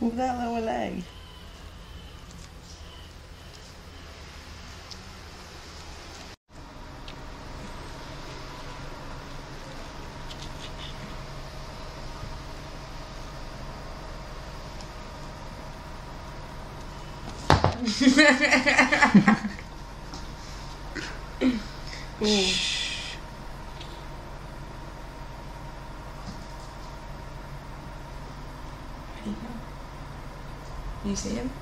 Move that lower leg. Ooh. You see him?